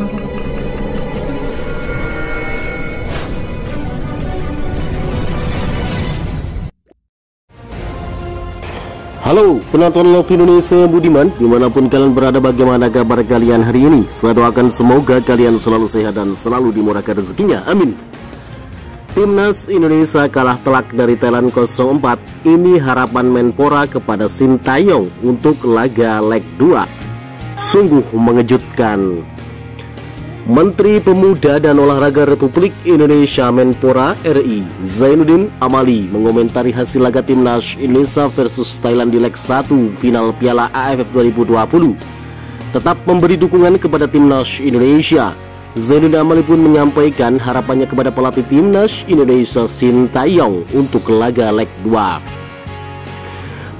Halo penonton Love Indonesia Budiman Di mana pun kalian berada bagaimana kabar kalian hari ini? Saya doakan semoga kalian selalu sehat dan selalu dimurahkan rezekinya. Amin. Timnas Indonesia kalah telak dari Thailand 04 Ini harapan Menpora kepada Sintayong untuk laga leg 2 Sungguh mengejutkan Menteri Pemuda dan Olahraga Republik Indonesia Menpora RI Zainuddin Amali mengomentari hasil laga timnas Indonesia versus Thailand di leg 1 final Piala AFF 2020. Tetap memberi dukungan kepada timnas Indonesia. Zainuddin Amali pun menyampaikan harapannya kepada pelatih timnas Indonesia Sintayong untuk laga leg 2.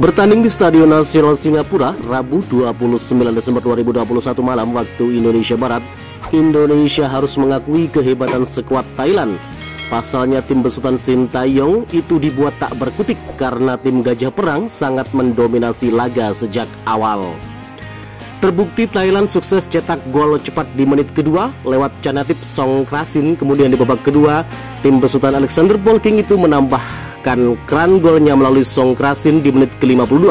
Bertanding di Stadion Nasional Singapura Rabu 29 Desember 2021 malam waktu Indonesia Barat Indonesia harus mengakui kehebatan sekuat Thailand Pasalnya tim besutan Sintayong itu dibuat tak berkutik karena tim Gajah Perang sangat mendominasi laga sejak awal. Terbukti Thailand sukses cetak gol cepat di menit kedua lewat Canatip Song Krasin kemudian di babak kedua tim besutan Alexander Polking itu menambah menambahkan kran golnya melalui Song Krasin di menit ke-52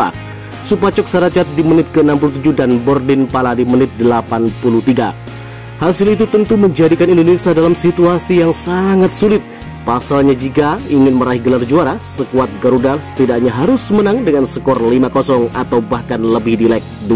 Supacok Saracat di menit ke-67 dan Bordin Pala di menit 83 Hasil itu tentu menjadikan Indonesia dalam situasi yang sangat sulit. Pasalnya jika ingin meraih gelar juara, sekuat Garuda setidaknya harus menang dengan skor 5-0 atau bahkan lebih di leg 2.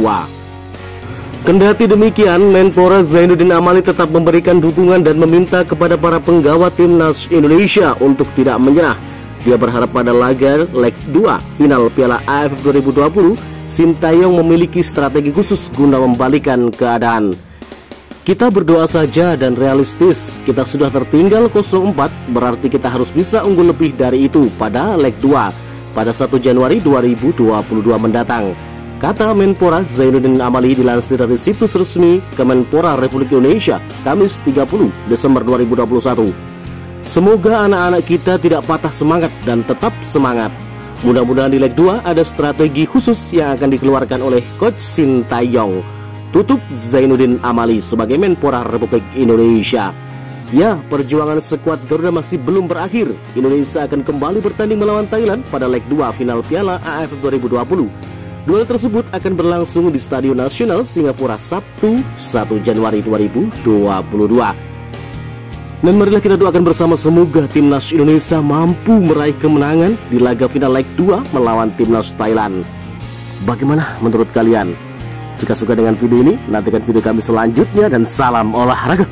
Kendati demikian, Menpora Zainuddin Amali tetap memberikan dukungan dan meminta kepada para penggawa timnas Indonesia untuk tidak menyerah dia berharap pada laga leg 2 final Piala AFF 2020, Sintayong memiliki strategi khusus guna membalikan keadaan. Kita berdoa saja dan realistis, kita sudah tertinggal 0-4, berarti kita harus bisa unggul lebih dari itu pada leg 2 pada 1 Januari 2022 mendatang. Kata Menpora Zainuddin Amali dilansir dari situs resmi Kemenpora Republik Indonesia, Kamis 30 Desember 2021. Semoga anak-anak kita tidak patah semangat dan tetap semangat. Mudah-mudahan di leg 2 ada strategi khusus yang akan dikeluarkan oleh Coach Sintayong. Tutup Zainuddin Amali sebagai Menpora Republik Indonesia. Ya, perjuangan sekuat Garuda masih belum berakhir. Indonesia akan kembali bertanding melawan Thailand pada leg 2 final Piala AFF 2020. Duel tersebut akan berlangsung di Stadion Nasional Singapura Sabtu 1 Januari 2022. Dan marilah kita doakan bersama semoga timnas Indonesia mampu meraih kemenangan di laga final leg 2 melawan timnas Thailand. Bagaimana menurut kalian? Jika suka dengan video ini, nantikan video kami selanjutnya dan salam olahraga.